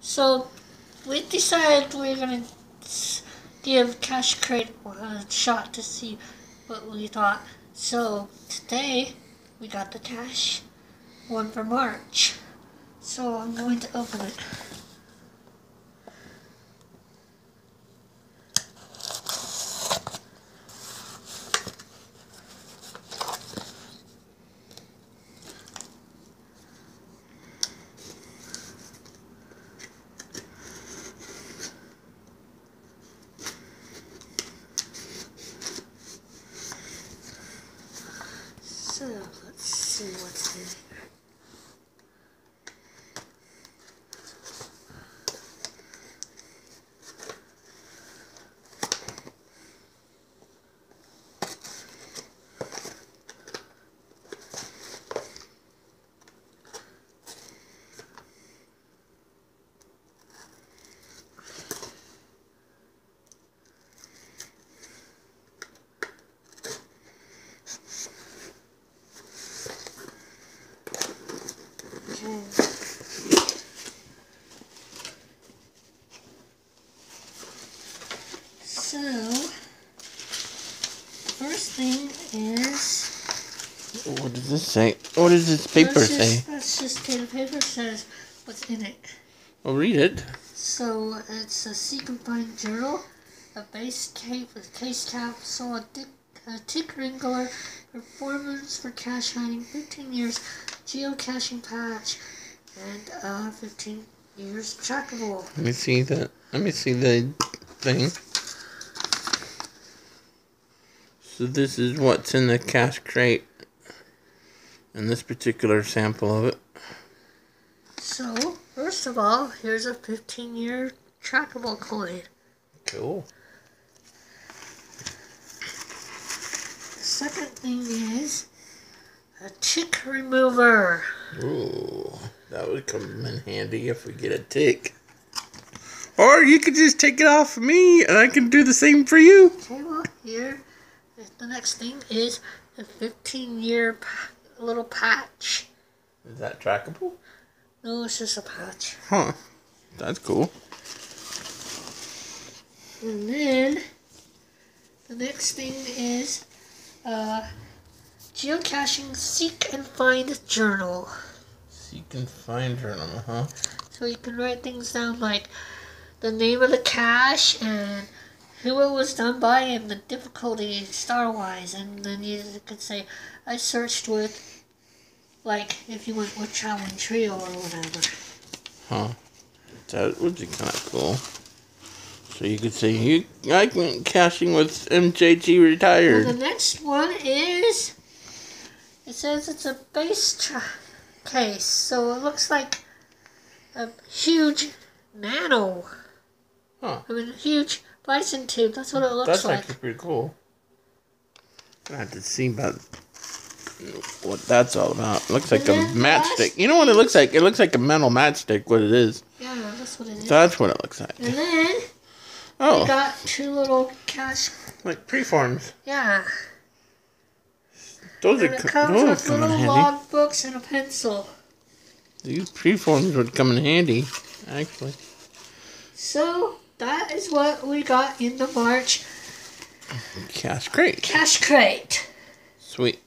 So we decided we are gonna give Cache Crate a uh, shot to see what we thought. So today we got the cash one for March. So I'm going to open it. So let's see what's in here. Okay. So, first thing is. What does this say? What does this paper let's say? Just, let's just the paper says what's in it. I'll read it. So it's a and Find journal, a base cape with case capsule, a, dick, a tick wrinkler, performance for cache hiding, 15 years geocaching patch, and uh, 15 years trackable. Let me see the. Let me see the thing. So this is what's in the cache crate. And this particular sample of it. So, first of all, here's a 15 year trackable coin. Cool. The second thing is a tick remover. Ooh, that would come in handy if we get a tick. Or you could just take it off of me, and I can do the same for you. Okay, well, here, the next thing is a 15 year little patch. Is that trackable? No, it's just a patch. Huh. That's cool. And then the next thing is uh, geocaching seek and find journal. Seek and find journal, huh? So you can write things down like the name of the cache and who it was done by and the difficulty star wise. And then you could say, I searched with, like, if you went with Traveling Trio or whatever. Huh. That would be kind of cool. So you could say, you, I went caching with MJG retired. the next one is, it says it's a base tra- case. So it looks like a huge nano. Huh. I mean, huge bison tube. That's what it looks like. That's actually pretty cool. Gonna have to see about what that's all about. looks like a And then matchstick. You know what it looks like? It looks like a metal matchstick. What it is? Yeah, that's what it is. That's what it looks like. And then oh. we Oh, got two little cache. like preforms. Yeah. Those And are it co- comes those with little handy. log books and a pencil. These preforms would come in handy, actually. So that is what we got in the March Cache crate. cache crate. Sweet.